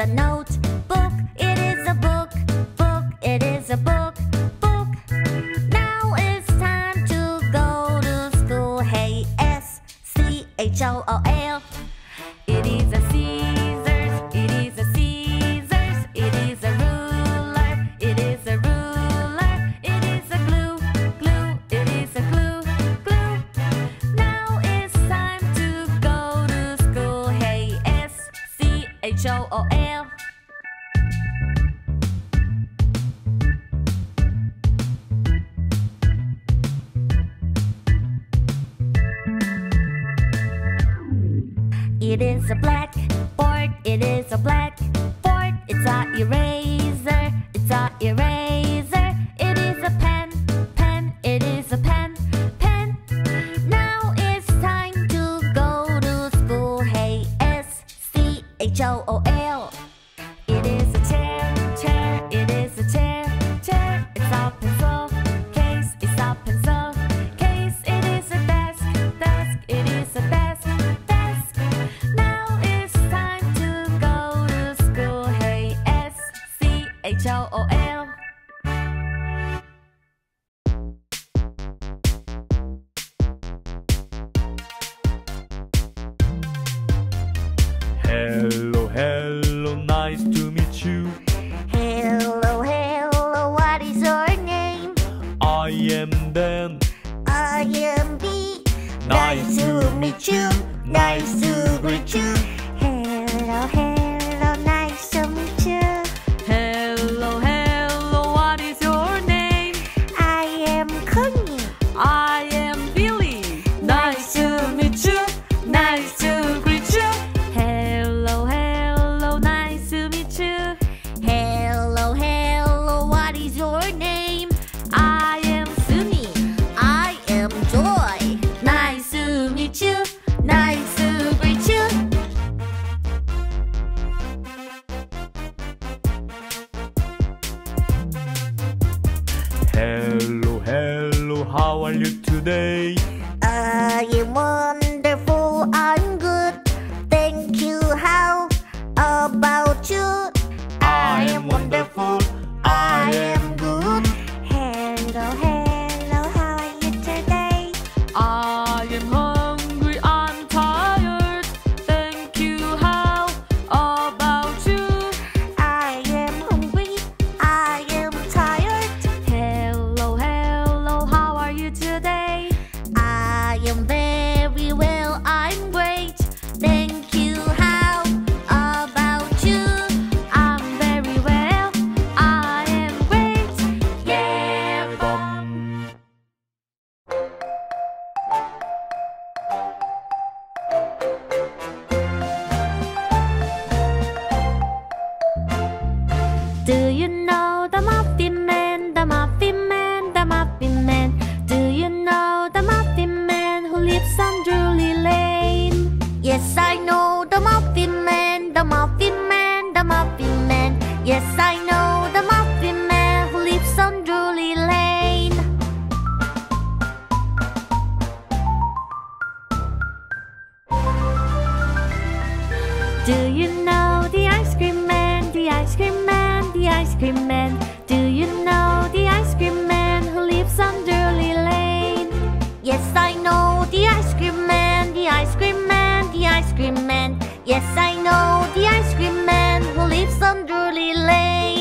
a note. 玉 cream man. Yes, I know the ice cream man who lives on Drury Lane.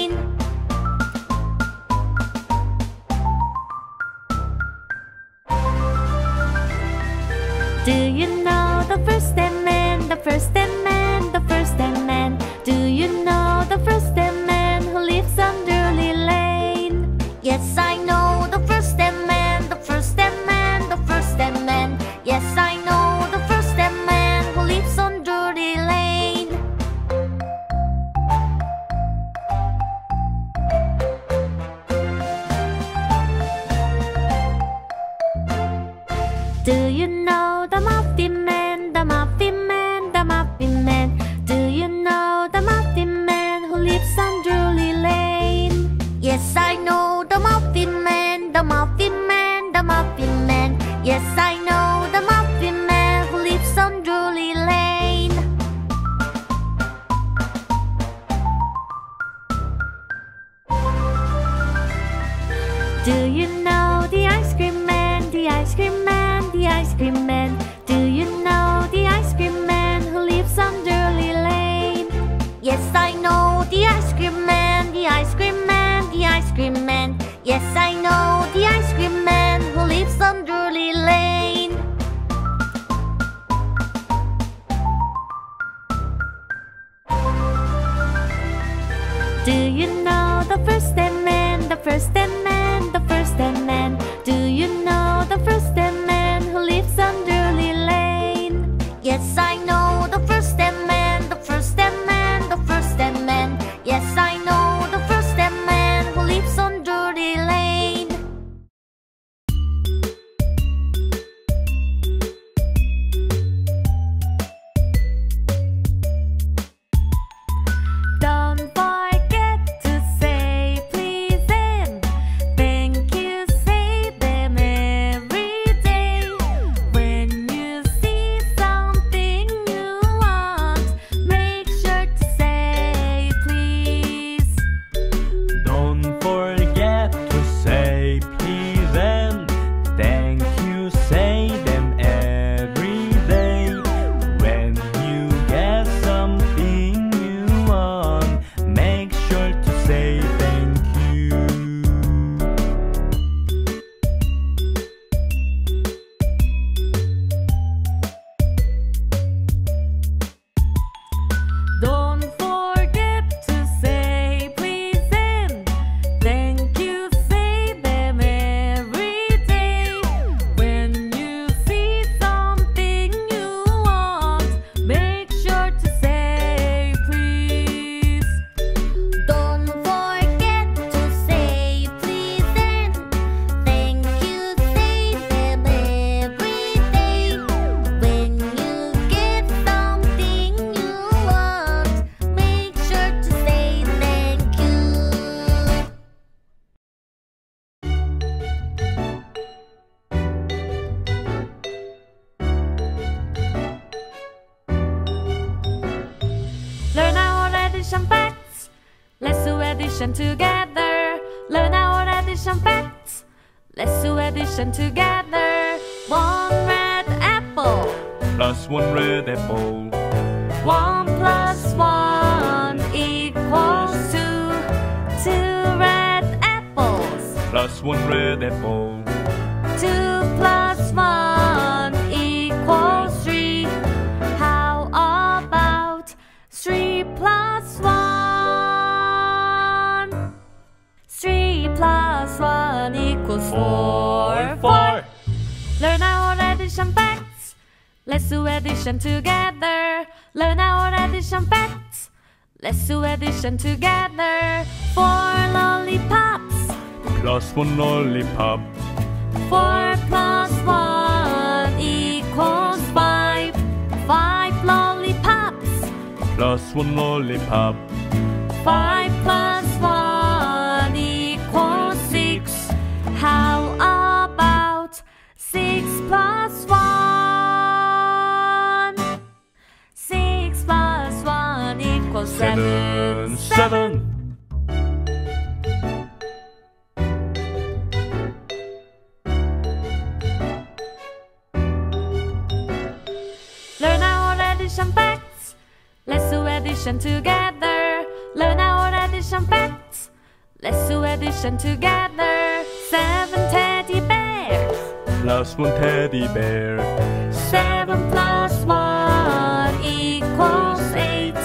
Do you know the first man, the first man, the first man? Plus one red apple. Two plus one equals three. How about three plus one? Three plus one equals four. Four. Learn our addition facts. Let's do addition together. Learn our addition facts. Let's do addition together. Four lollipops. Plus one lollipop. Four plus one equals five. Five lollipops. Plus one lollipop. Five plus addition together. Learn our addition facts. Let's do addition together. Seven teddy bears. Plus one teddy bear. Seven plus one equals eight.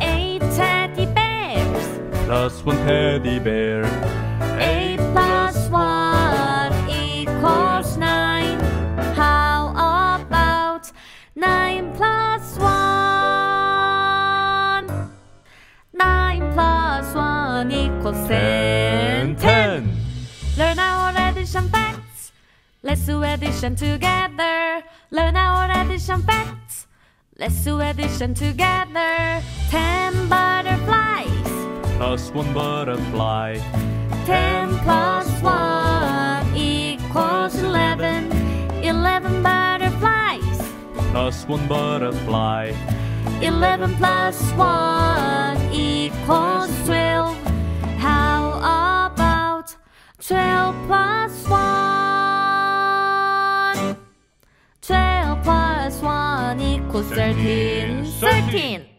Eight teddy bears. Plus one teddy bear. Eight plus one equals equals ten. Ten. Learn our addition facts. Let's do addition together. Learn our addition facts. Let's do addition together. Ten butterflies. Plus one butterfly. Ten plus one equals eleven. Eleven butterflies. Plus one butterfly. Eleven plus one 12 plus 1 12 plus 1 equals 13 13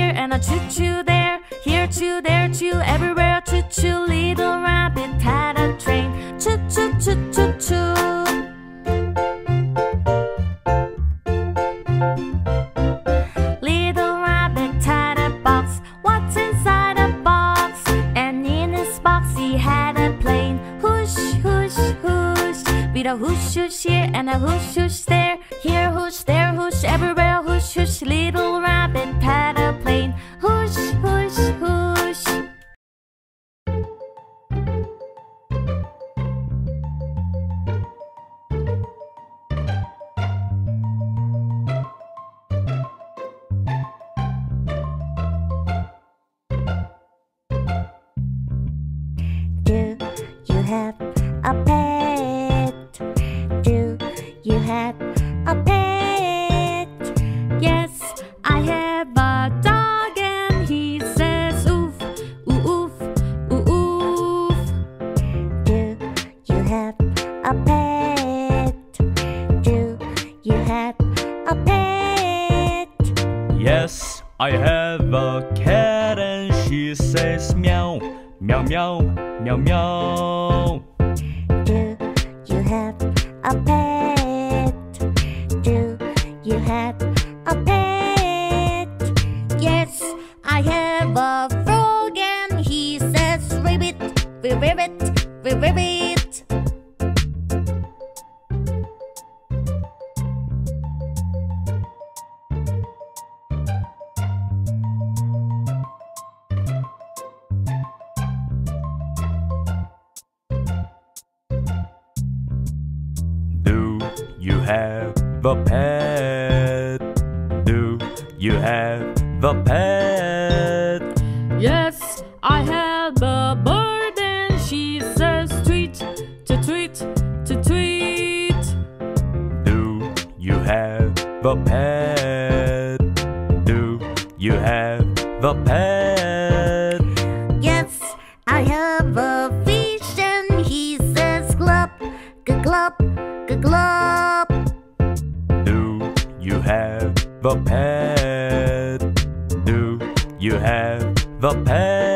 and a choo-choo there Here, choo, there, choo, everywhere Choo-choo, little rabbit had a train. Choo-choo, choo-choo-choo Little rabbit had a box What's inside a box? And in his box he had a plane. Whoosh, whoosh, whoosh. With a whoosh, whoosh here and a whoosh, whoosh have a pet. Bye bye. You have the pet. Yes, I have a fish and he says glop, glop, glop. Do you have the pet? Do you have the pet?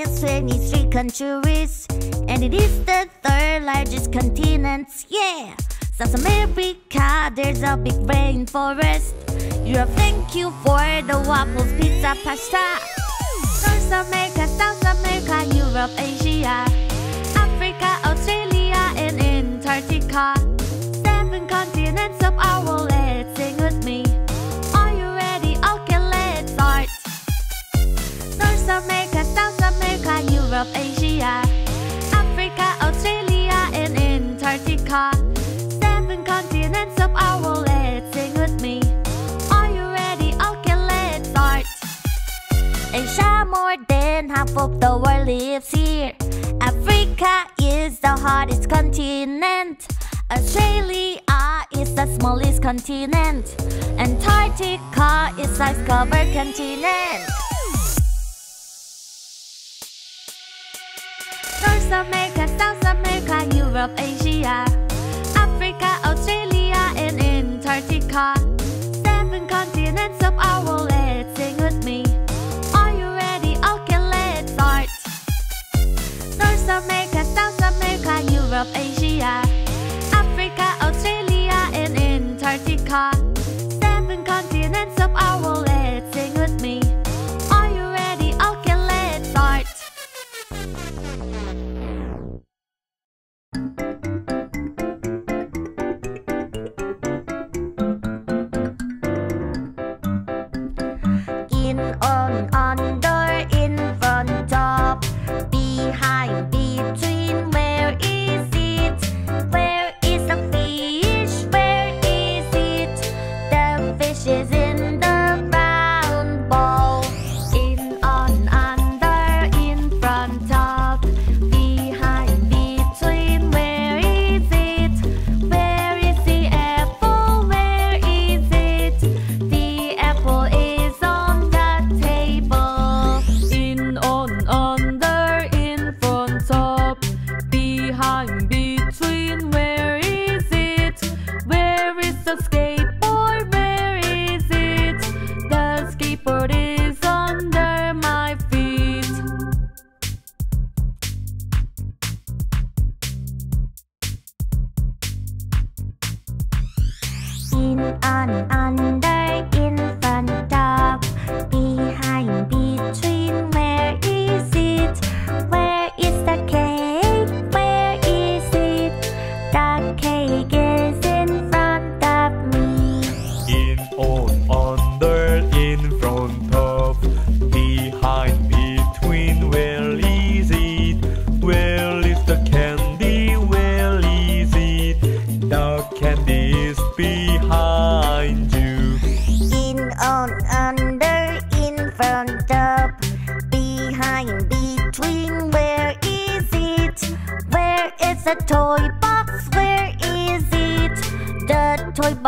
has 23 countries, and it is the third largest continent. Yeah! South America, there's a big rainforest. Europe, thank you for the waffles, pizza, pasta. North America, South America, Europe, Asia, Africa, Australia, and Antarctica. Seven continents of our world, let's sing with me. Are you ready? Okay, let's start. North America. South America, Europe, Asia, Africa, Australia, and Antarctica. Seven continents of our world, let's sing with me. Are you ready? Okay, let's start. Asia, more than half of the world lives here. Africa is the hottest continent. Australia is the smallest continent. Antarctica is ice covered continent. North America, South America, Europe, Asia Africa, Australia and Antarctica. Seven continents of our world, let's sing with me. Are you ready? Okay, let's start. North America, South America, Europe, Asia Vegas.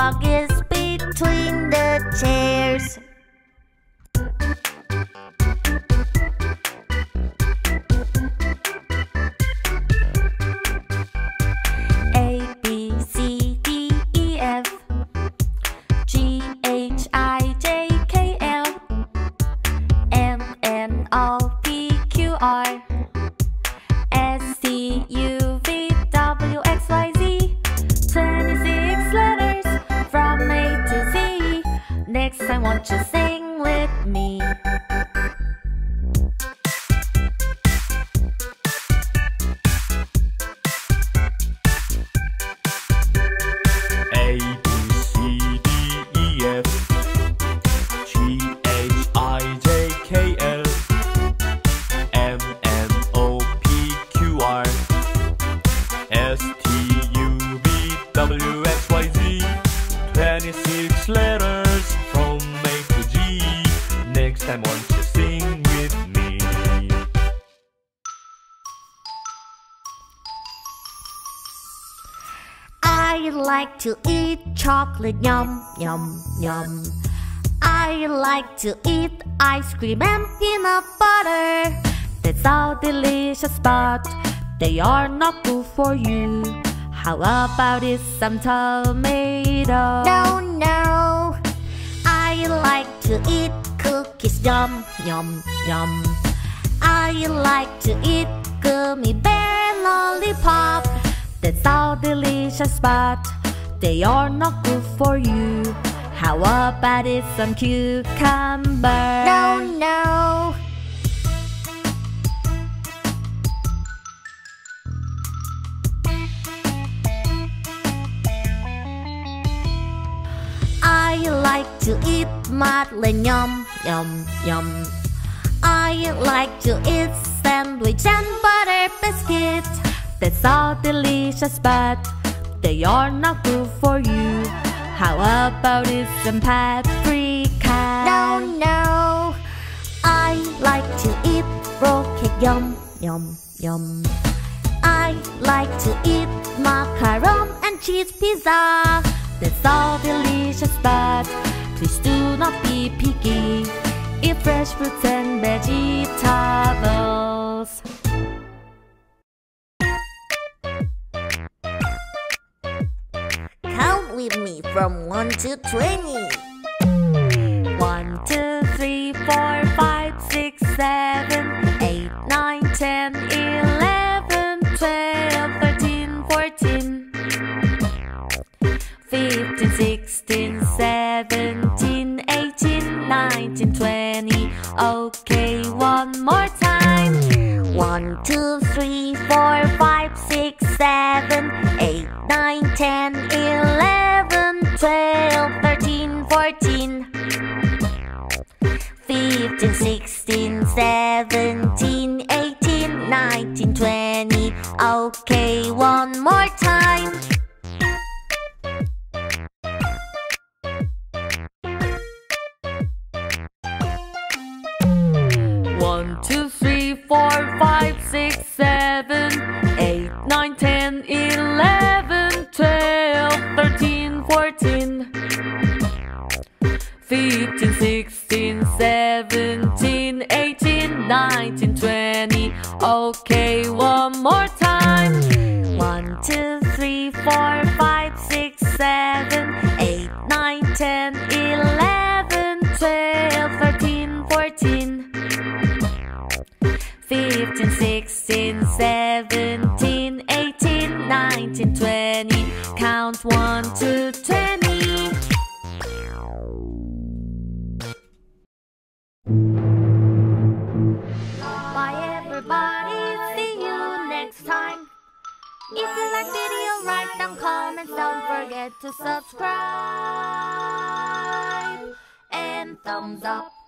walk is to eat chocolate, yum, yum, yum. I like to eat ice cream and peanut butter. That's all delicious, but they are not good for you. How about it, some tomato? No, no. I like to eat cookies, yum, yum, yum. I like to eat gummy bear lollipop. That's all delicious, but they are not good for you. How about it, some cucumber? No, no. I like to eat Madeleine, yum, yum, yum. I like to eat sandwich and butter biscuit. That's all delicious, but they are not good for you. How about it, some paprika? No, no. I like to eat cake, yum, yum, yum. I like to eat macaron and cheese pizza. That's all delicious, but please do not be picky. Eat fresh fruits and vegetables. With me from 1 to 20. One, two, three, four, five, six, seven, eight, nine, ten, eleven, twelve, thirteen, fourteen, fifteen, sixteen, seventeen, eighteen, nineteen, twenty. Okay, one more time. 1, 2, 3, 4, 5, 6, 7, 8, 9, 10, forget to subscribe and thumbs up.